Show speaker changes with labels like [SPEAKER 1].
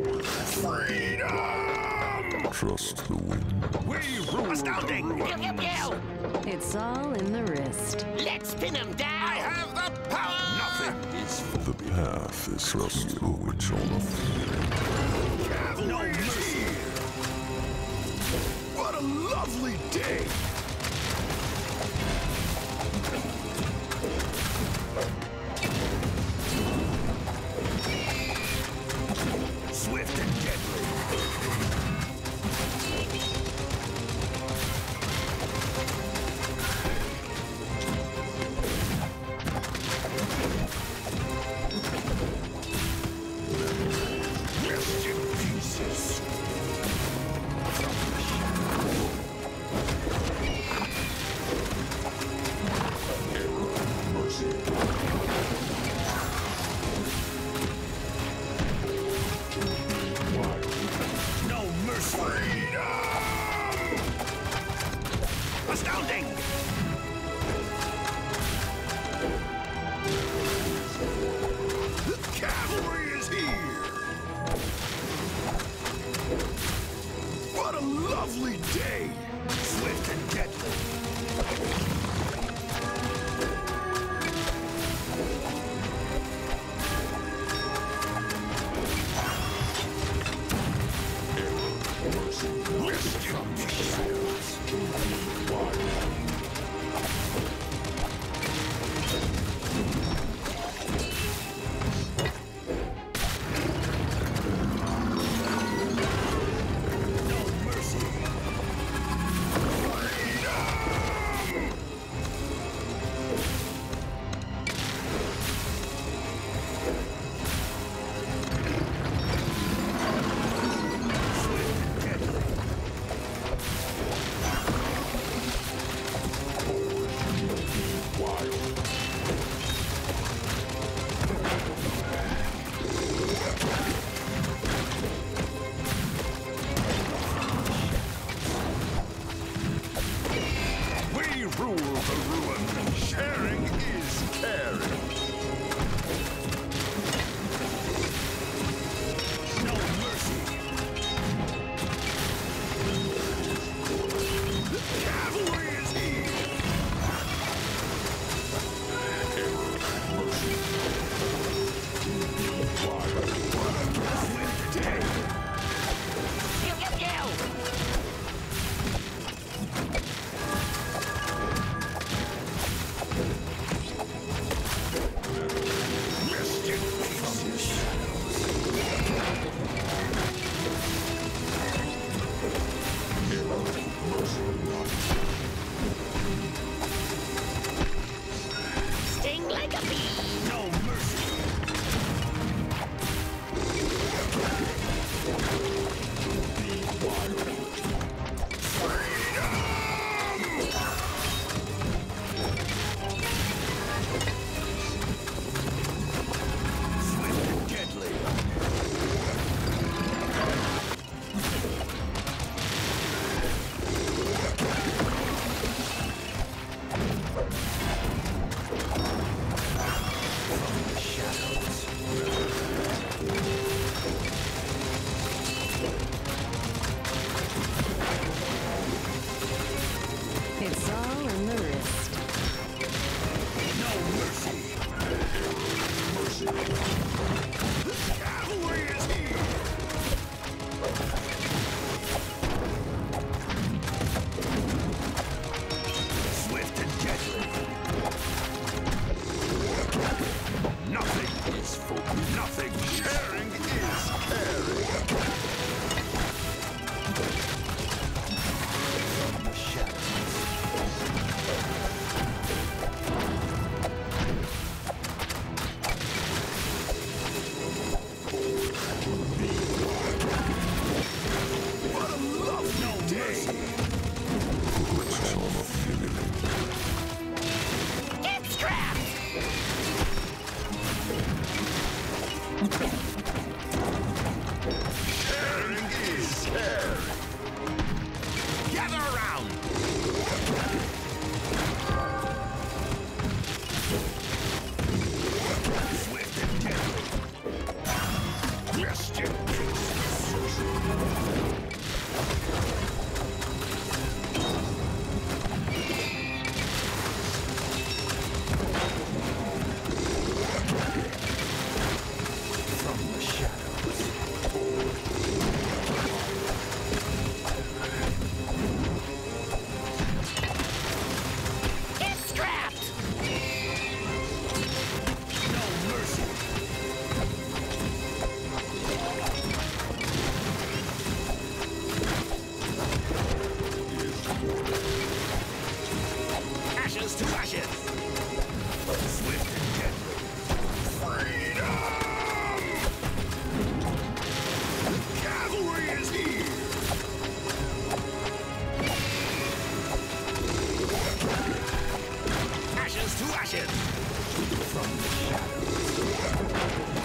[SPEAKER 1] Freedom!
[SPEAKER 2] Trust the wind.
[SPEAKER 1] We rule
[SPEAKER 3] Astounding!
[SPEAKER 1] the
[SPEAKER 3] Pew, pew, pew!
[SPEAKER 4] It's all in the wrist.
[SPEAKER 3] Let's pin him down!
[SPEAKER 1] I have the power!
[SPEAKER 3] Nothing
[SPEAKER 1] is for
[SPEAKER 2] The path is trust the which on the
[SPEAKER 1] No mercy! What a lovely day! We rule the ruin. Sharing is caring. Nossa. Sharing is caring. Sharing
[SPEAKER 3] Ashes to ashes!
[SPEAKER 1] From the shadows.